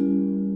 Música